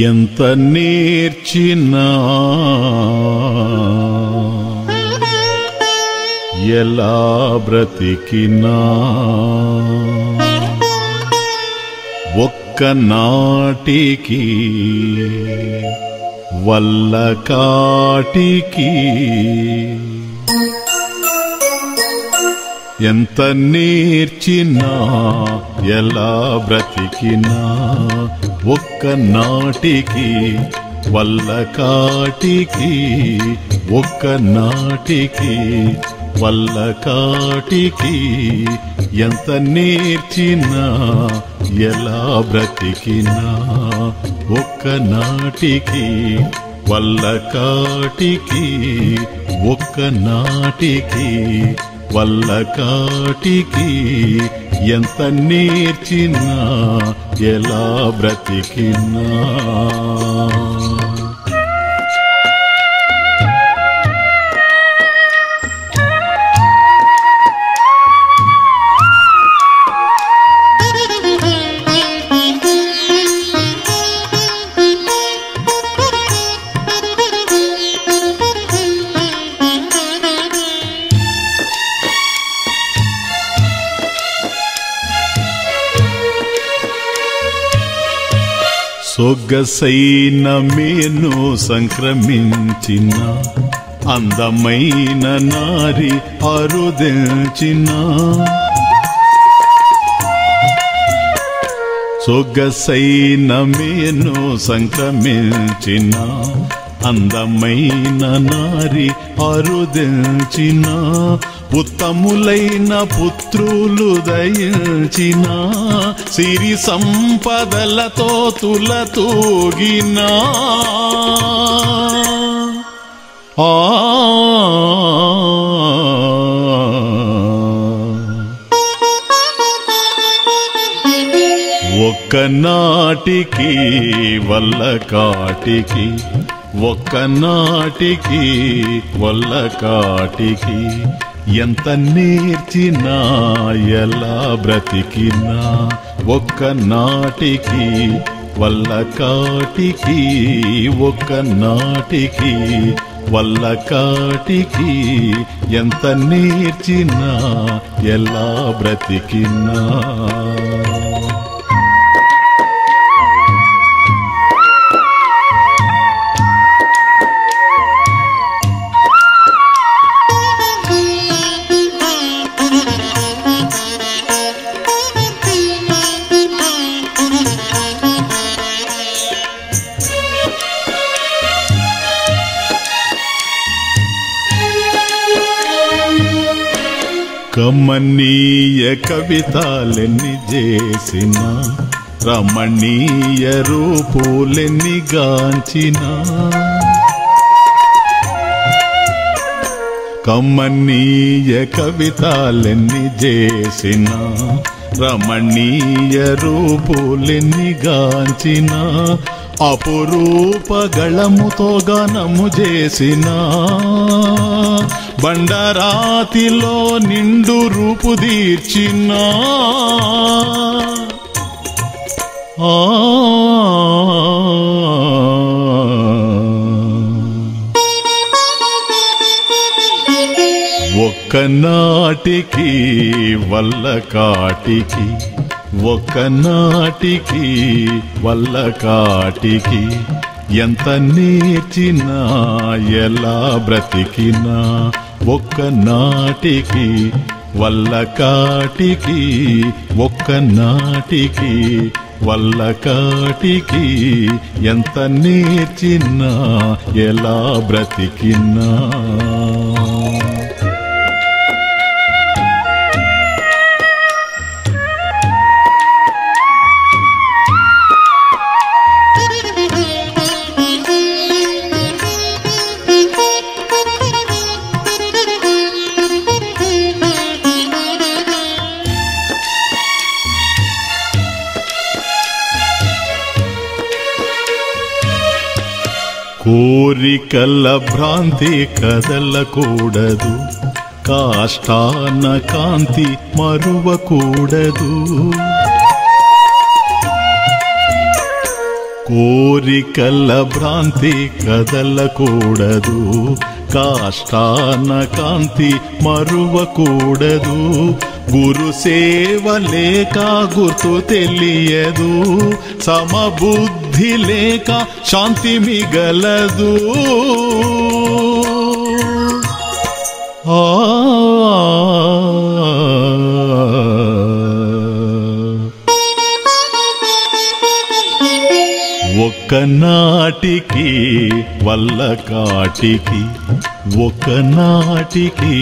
ఎంత నేర్చినా ఎలా బ్రతికినా? ఒక్క నాటికి వల్ల కాటికి ఎంత నేర్చినా ఎలా బ్రతికినా ఒక్క నాటికి వల్ల కాటికి ఒక్క నాటికి వల్ల కాటికి ఎంత నేర్చినా ఎలా బ్రతికినా ఒక్క నాటికి వల్ల కాటికి ఒక్క నాటికి వల్ల కాటికి ఎంత నేర్చినా ఎలా బ్రతికినా? సొగ్గసైన మేను సంక్రమించిన అందమైన నారి అరుదించిన. సొగ్గసైన మేను సంక్రమించిన అందమైన నారి అరుదించిన. ఉత్తములైన పుత్రులు దయించిన సిరి సంపదలతో తులతూగినా ఆ ఒక్కనాటికి వల్ల కాటికి ఒక్కనాటికి వల్ల కాటికి ఎంత నేర్చినా ఎలా బ్రతికినా ఒక్క నాటికి వల్ల కాటికి ఒక్క నాటికి వల్ల కాటికి ఎంత నేర్చినా ఎలా బ్రతికినా. కమనీయ కవితలెన్ని చేసిన రమణీయ రూపులెన్ని గాంచిన. కమనీయ కవితలెన్ని చేసిన రమణీయ రూపులెన్ని గాంచిన. అపురూపగళముతో గానము చేసినా బండరాతిలో నిండు రూపుదీర్చిన ఆ ఒక్క నాటికి వల్ల కాటికి ఒక్క నాటికి వల్ల కాటికి ఎంత నేర్చినా ఎలా బ్రతికినా ఒక్క నాటికి వల్ల కాటికి ఒక్క నాటికి వల్ల కాటికి ఎంత నేర్చినా ఎలా బ్రతికినా. కోరికల భ్రాంతి కదలకూడదు కాష్టాన కాంతి మరువకూడదు కోరికల భ్రాంతి కదలకూడదు కాష్టాన కాంతి మరువకూడదు. గురు సేవ లేక గుర్తు తెలియదు. సమబుద్ధి లేక శాంతి మిగలదు. ఆ ఒక్కనాటికి వల్ల కాటికి ఒక్కనాటికి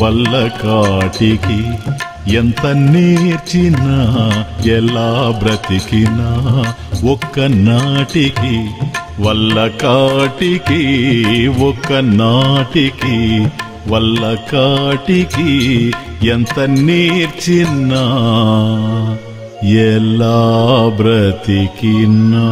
వల్ల కాటికి ఎంత నేర్చినా ఎలా బ్రతికినా ఒక్కనాటికి వల్ల కాటికి ఒక్కనాటికి వల్ల కాటికి ఎంత నేర్చిన్నా எல்லா பிரதிக்கின்னா